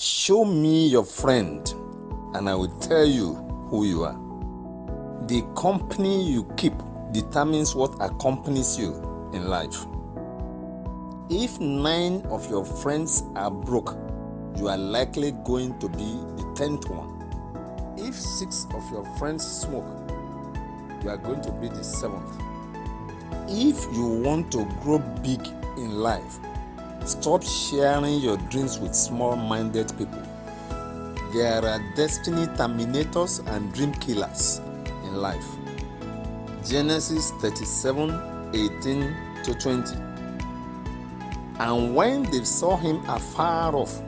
Show me your friend, and I will tell you who you are. The company you keep determines what accompanies you in life. If nine of your friends are broke, you are likely going to be the tenth one. If six of your friends smoke, you are going to be the seventh. If you want to grow big in life, stop sharing your dreams with small minded people. There are destiny terminators and dream killers in life. Genesis 37 18 to 20. And when they saw him afar off,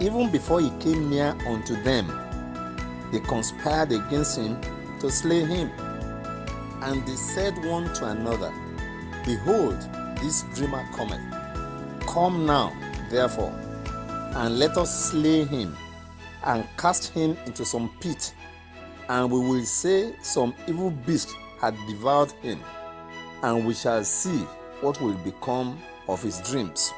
even before he came near unto them, they conspired against him to slay him. And they said one to another, Behold, this dreamer cometh. Come now, therefore, and let us slay him, and cast him into some pit, and we will say some evil beast had devoured him, and we shall see what will become of his dreams.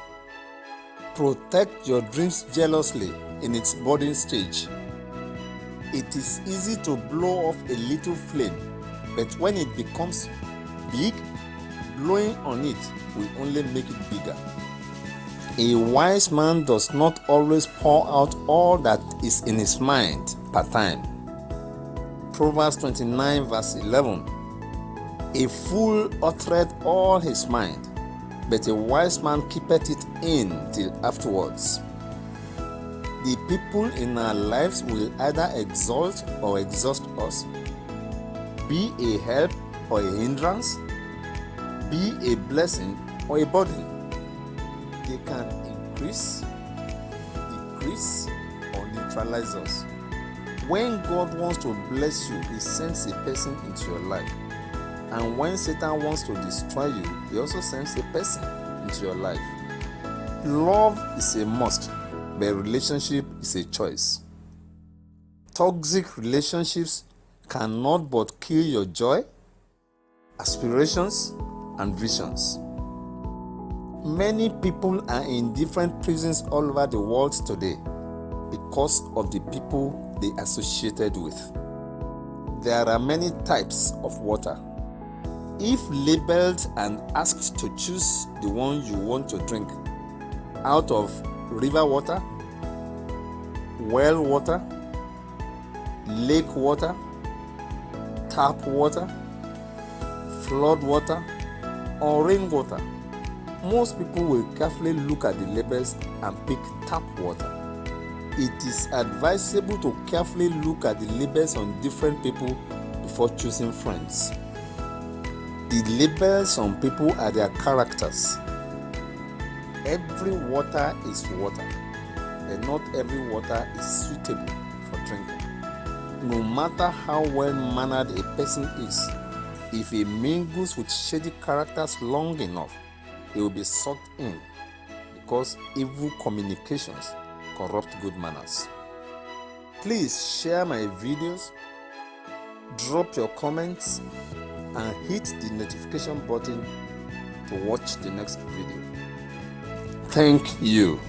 Protect your dreams jealously in its budding stage. It is easy to blow off a little flame, but when it becomes big, blowing on it will only make it bigger. A wise man does not always pour out all that is in his mind per time. Proverbs 29, verse 11. A fool uttereth all his mind, but a wise man keepeth it in till afterwards. The people in our lives will either exalt or exhaust us, be a help or a hindrance, be a blessing or a burden. They can increase, decrease, or neutralize us. When God wants to bless you, He sends a person into your life. And when Satan wants to destroy you, he also sends a person into your life. Love is a must, but relationship is a choice. Toxic relationships cannot but kill your joy, aspirations, and visions. Many people are in different prisons all over the world today because of the people they associated with. There are many types of water. If labeled and asked to choose the one you want to drink out of river water, well water, lake water, tap water, flood water, or rainwater, most people will carefully look at the labels and pick tap water. It is advisable to carefully look at the labels on different people before choosing friends. The labels on people are their characters. Every water is water, but not every water is suitable for drinking. No matter how well mannered a person is, if he mingles with shady characters long enough, he will be sucked in because evil communications corrupt good manners. Please share my videos, drop your comments, and hit the notification button to watch the next video. Thank you.